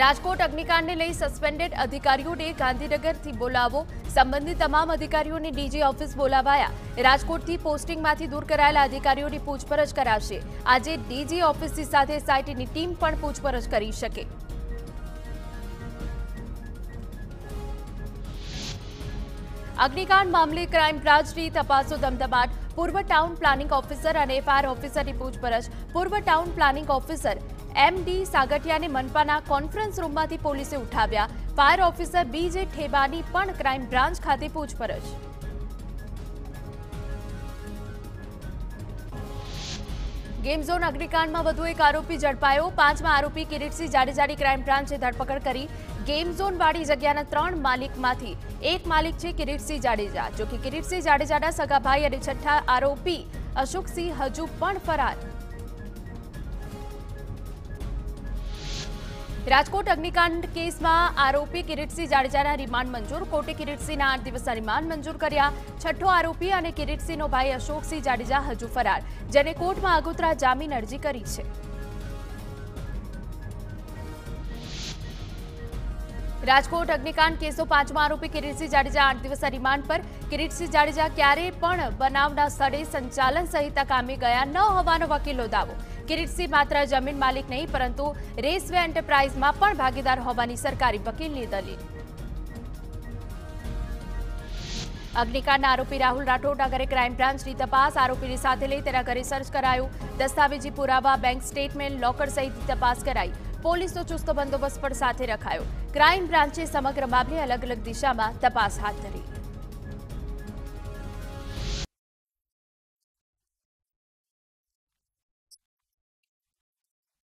રાજકોટ અગ્નિકાંડને લઈ સસ્પેન્ડેડ અધિકારીઓને ગાંધીનગરથી બોલાવો. સંબંધિત તમામ અધિકારીઓને ડીજી ઓફિસ બોલાવાયા. રાજકોટથી પોસ્ટિંગમાંથી દૂર કરાયેલા અધિકારીઓની પૂછપરછ કરાશે. આજે ડીજી ઓફિસની સાથે સાઇટની ટીમ પણ પૂછપરછ કરી શકે. અગ્નિકાંડ મામલે ક્રાઇમ બ્રાન્ચની તપાસો ધમધમાટ. પૂર્વ ટાઉન પ્લાનિંગ ઓફિસર અને ફાયર ઓફિસરની પૂછપરછ. પૂર્વ town planning officer M D સાગઠિયાને મનપાના કોન્ફરન્સ રૂમમાંથી પોલીસે ઉઠાવ્યા. ફાયર ઓફિસર બી જે ઠેબાની પણ ક્રાઇમ બ્રાન્ચ ખાતે પૂછપરછ. ગેમ ઝોન અગ્નિકાંડમાં વધુ એક આરોપી ઝડપાયો. પાંચમા આરોપી કિરીટસિંહ જાડેજાની ક્રાઇમ બ્રાન્ચે ધરપકડ કરી. ગેમ ઝોનવાળી જગ્યાના ત્રણ માલિકમાંથી એક માલિક છે કિરીટસિંહ જાડેજા. જો કે કિરીટસિંહ જાડેજાના સગા ભાઈ અને છઠ્ઠા આરોપી અશોકસિંહ હજુ પણ ફરાર. રાજકોટ અગ્નિકાંડ કેસમાં આરોપી કિરીટસિંહ જાડેજાના રિમાન્ડ મંજૂર. કોર્ટે કિરીટસિંહના આઠ દિવસના રિમાન્ડ મંજૂર કર્યા. છઠ્ઠો આરોપી અને કિરીટસિંહનો ભાઈ અશોકસિંહ જાડેજા હજુ ફરાર, જેને કોર્ટમાં આગોતરા જામીન અરજી કરી છે. રાજકોટ અગ્નિકાંડ કેસો પાંચમા આરોપી કિરીટસિંહ જાડેજા આઠ દિવસના રિમાન્ડ પર. કિરીટસિંહ જાડેજા ક્યારેય પણ બનાવના સ્થળે સંચાલન સહિતના કામે ગયા ન હોવાનો વકીલો દાવો. કિરીટસિંહ માત્ર જમીન માલિક નહીં, પરંતુ રેસવે એન્ટરપ્રાઇઝમાં પણ ભાગીદાર હોવાની સરકારી વકીલની દલીલ. અગ્નિકાંડના આરોપી રાહુલ રાઠોડના ઘરે ક્રાઇમ બ્રાન્ચની તપાસ. આરોપીની સાથે લઈ તેના ઘરે સર્ચ કરાયું. દસ્તાવેજી પુરાવા, બેંક સ્ટેટમેન્ટ, લોકર સહિતની તપાસ કરાઈ. પોલીસનો ચુસ્ત બંદોબસ્ત પણ સાથે રખાયો. ક્રાઇમ બ્રાન્ચે સમગ્ર મામલે અલગ અલગ દિશામાં તપાસ હાથ ધરી.